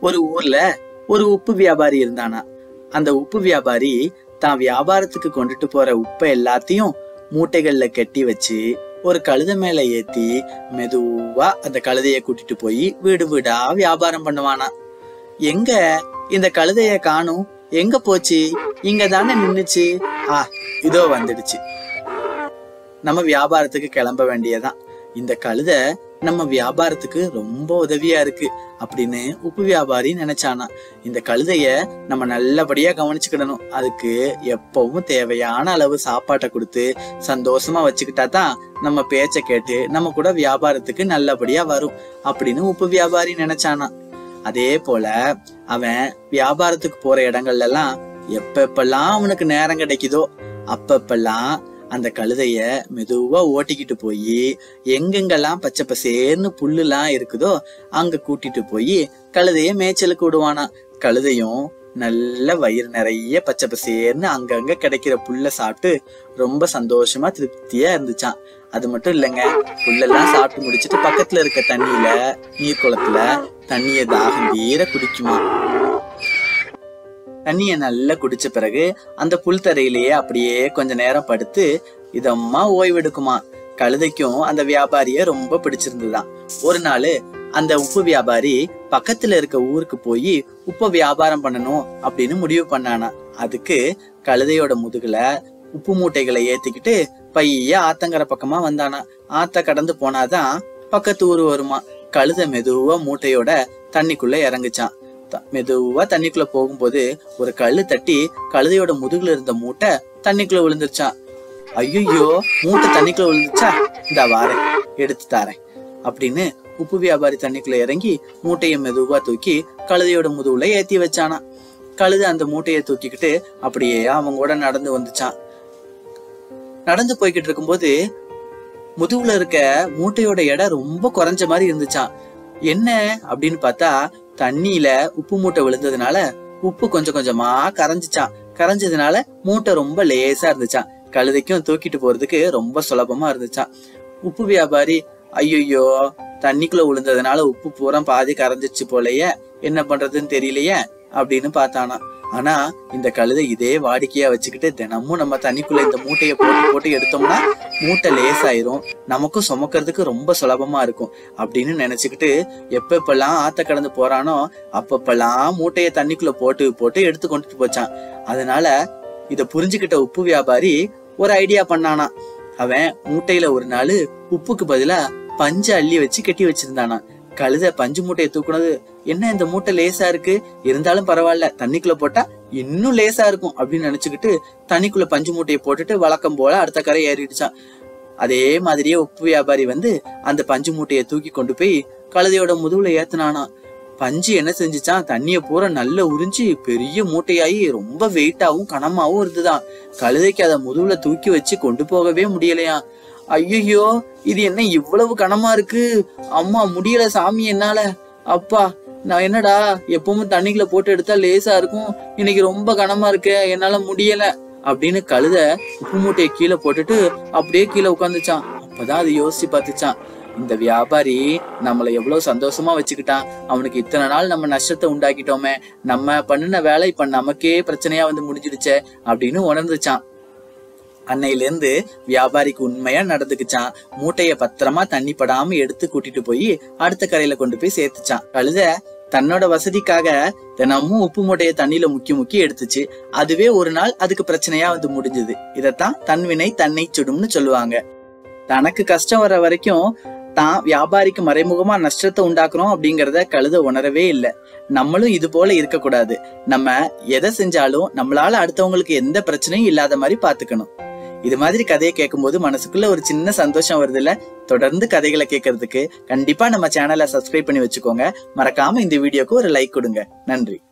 ஒரு ஊர்ல ஒரு உப்பு வியாபாரி இருந்தானா? அந்த உப்பு வியாபாரி தான் வியாபாரத்துக்கு கொண்டுட்டு போற உப்பை எல்லாத்தையும் மூட்டைகள்ல கட்டி வச்சு ஒரு கழுதை மேல ஏத்தி மெதுவா அந்த கழுதைய கூட்டிட்டு போய் வீடு வீடா வியாபாரம் பண்ணுவானா? எங்க இந்த கழுதைய காணும்? எங்க போச்சு? இங்க தானே நின்னுச்சு. ஆ இதோ வந்துடுச்சு. நம்ம வியாபாரத்துக்கு கிளம்ப வேண்டியதான் இந்த கழுதை நம்ம வியாபாரத்துக்கு ரொம்ப உதவியா இருக்கு அப்படின்னு உப்பு வியாபாரி நினைச்சானா. இந்த கழுதைய நம்ம நல்லபடியா கவனிச்சுக்கிடணும். அதுக்கு எப்பவும் தேவையான அளவு சாப்பாட்டை கொடுத்து சந்தோஷமா வச்சுக்கிட்டா தான் நம்ம பேச்ச கேட்டு நம்ம கூட வியாபாரத்துக்கு நல்லபடியா வரும் அப்படின்னு உப்பு வியாபாரி நினைச்சானா. அதே போல அவன் வியாபாரத்துக்கு போற இடங்கள்ல எல்லாம் எப்ப எப்பெல்லாம் அவனுக்கு நேரம் கிடைக்குதோ அப்பப்பெல்லாம் அந்த கழுதைய மெதுவா ஓட்டிக்கிட்டு போய் எங்கெங்கெல்லாம் பச்சை பசேர்னு புல்லுலாம் இருக்குதோ அங்க கூட்டிட்டு போய் கழுதைய மேய்ச்சலுக்கு விடுவானா. கழுதையும் நல்ல வயிறு நிறைய பச்சை பசேர்னு அங்கங்க கிடைக்கிற புல்ல சாப்பிட்டு ரொம்ப சந்தோஷமா திருப்தியா இருந்துச்சான் அது மட்டும் இல்லைங்க புல்லெல்லாம் சாப்பிட்டு முடிச்சிட்டு பக்கத்துல இருக்க தண்ணியில நீர் குளத்துல தண்ணிய தாகம் தீர குடிக்குமா தண்ணியை நல்லா குடிச்ச பிறகு அந்த புல் தரையிலேயே அப்படியே கொஞ்ச நேரம் படுத்து இதம்மா ஓய்வெடுக்குமா. கழுதைக்கும் அந்த வியாபாரிய ரொம்ப பிடிச்சிருந்துதான் ஒரு நாள் அந்த உப்பு வியாபாரி பக்கத்துல இருக்க ஊருக்கு போய் உப்பை வியாபாரம் பண்ணணும் அப்படின்னு முடிவு பண்ணானா. அதுக்கு கழுதையோட முதுகுல உப்பு மூட்டைகளை ஏத்திக்கிட்டு பைய ஆத்தங்கர பக்கமா வந்தானா. ஆத்த கடந்து போனாதான் பக்கத்து ஊர் வருமா. கழுதை மெதுவா மூட்டையோட தண்ணிக்குள்ள இறங்குச்சான். மெதுவா தண்ணிக்குள்ள போகும்போது ஒரு கல்லு தட்டி கழுதையோட முதுகுல இருந்த மூட்டை தண்ணிக்குள்ள விழுந்துருச்சான் ஐயோ மூட்டை தண்ணிக்குள்ள விழுந்துச்சா இந்த வாரேன் எடுத்து தாரேன் அப்படின்னு உப்பு வியாபாரி தண்ணிக்குள்ள இறங்கி மூட்டையை மெதுவா தூக்கி கழுதையோட முதுகுல ஏத்தி வச்சானா. கழுதை அந்த மூட்டையை தூக்கிக்கிட்டு அப்படியே அவங்க கூட நடந்து வந்துச்சான். நடந்து போய்கிட்டு இருக்கும்போது முதுகுல இருக்க மூட்டையோட எடை ரொம்ப குறைஞ்ச மாதிரி இருந்துச்சான். என்ன அப்படின்னு பார்த்தா தண்ணியில உப்பு மூட்டை விழுந்ததுனால உப்பு கொஞ்சம் கொஞ்சமா கரைஞ்சிச்சான். கரைஞ்சதுனால மூட்டை ரொம்ப லேசா இருந்துச்சான். கழுதைக்கும் தூக்கிட்டு போறதுக்கு ரொம்ப சுலபமா இருந்துச்சான். உப்பு வியாபாரி ஐயோ தண்ணிக்குள்ள விழுந்ததுனால உப்பு பூரா பாதி கரைஞ்சிச்சு போலயே என்ன பண்றதுன்னு தெரியலையே அப்படின்னு பார்த்தானா ஆனா இந்த கழுதை இதே வாடிக்கையா வச்சுக்கிட்டு தினமும் நம்ம தண்ணிக்குள்ள இந்த மூட்டையை போட்டு போட்டு எடுத்தோம்னா மூட்டை லேசாயிரும். நமக்கும் சுமக்கிறதுக்கு ரொம்ப சுலபமா இருக்கும் அப்படின்னு நினைச்சுக்கிட்டு எப்பப்பெல்லாம் ஆத்த கடந்து போறானோ அப்பப்பெல்லாம் மூட்டையை தண்ணிக்குள்ள போட்டு போட்டு எடுத்து கொண்டுட்டு போச்சான். அதனால இத புரிஞ்சுக்கிட்ட உப்பு வியாபாரி ஒரு ஐடியா பண்ணானா. அவன் மூட்டையில ஒரு நாள் உப்புக்கு பதிலா பஞ்சு அள்ளி வச்சு கட்டி வச்சிருந்தானா கழுதை பஞ்சு மூட்டையை தூக்குனது. என்ன இந்த மூட்டை லேசா இருக்கு? இருந்தாலும் பரவாயில்ல தண்ணிக்குள்ள போட்டா இன்னும் லேசா இருக்கும் அப்படின்னு நினைச்சுக்கிட்டு தண்ணிக்குள்ள பஞ்சு மூட்டையை போட்டுட்டு வழக்கம் போல அடுத்த கரை ஏறிடுச்சான். அதே மாதிரியே உப்பு வியாபாரி வந்து அந்த பஞ்சு மூட்டையை தூக்கி கொண்டு போய் கழுதையோட முதுகுல ஏத்துனானா பஞ்சு என்ன செஞ்சுச்சான் தண்ணிய பூரா நல்ல உறிஞ்சி பெரிய மூட்டையாகி ரொம்ப வெயிட்டாவும் கனமாவும் இருந்துதான் கழுதைக்கு அதை முதுகுல தூக்கி வச்சு கொண்டு போகவே முடியலையா ஐயோ இது என்ன இவ்வளவு கனமா இருக்கு? அம்மா முடியல சாமி என்னால. அப்பா நான் என்னடா எப்பவும் தண்ணிக்குள்ள போட்டு எடுத்தா லேசா இருக்கும். இன்னைக்கு ரொம்ப கனமா இருக்கே என்னால முடியல. அப்படின்னு கழுத உப்பு மூட்டையை கீழே போட்டுட்டு அப்படியே கீழே உட்காந்துச்சான் அப்பதான் அது யோசிச்சு பார்த்துச்சான். இந்த வியாபாரி நம்மளை எவ்வளவு சந்தோஷமா வச்சுக்கிட்டான். அவனுக்கு இத்தனை நாள் நம்ம நஷ்டத்தை உண்டாக்கிட்டோமே. நம்ம பண்ணின வேலை இப்ப நமக்கே பிரச்சனையா வந்து முடிஞ்சிடுச்சே அப்படின்னு உணர்ந்துச்சான். அன்னையில இருந்து வியாபாரிக்கு உண்மையா நடந்துக்குச்சான். மூட்டைய பத்திரமா தண்ணி படாம எடுத்து கூட்டிட்டு போய் அடுத்த கரையில கொண்டு போய் சேர்த்துச்சான். கழுத தன்னோட வசதிக்காக தினமும் உப்பு மூட்டைய தண்ணியில முக்கி முக்கி எடுத்துச்சு. அதுவே ஒரு நாள் அதுக்கு பிரச்சனையா வந்து முடிஞ்சது. இதத்தான் தன்வினை தன்னை சுடும்னு சொல்லுவாங்க. தனக்கு கஷ்டம் வர வரைக்கும் தான் வியாபாரிக்கு மறைமுகமா நஷ்டத்தை உண்டாக்குறோம் அப்படிங்கறத கழுத உணரவே இல்லை. நம்மளும் இது போல இருக்கக்கூடாது. நம்ம எதை செஞ்சாலும் நம்மளால அடுத்தவங்களுக்கு எந்த பிரச்சனையும் இல்லாத மாதிரி பாத்துக்கணும். இது மாதிரி கதையை கேட்கும்போது மனசுக்குள்ள ஒரு சின்ன சந்தோஷம் வருது இல்ல தொடர்ந்து கதைகளை கேட்கறதுக்கு கண்டிப்பா நம்ம சேனலை சப்ஸ்கிரைப் பண்ணி வச்சுக்கோங்க. மறக்காம இந்த வீடியோக்கு ஒரு லைக் கொடுங்க. நன்றி.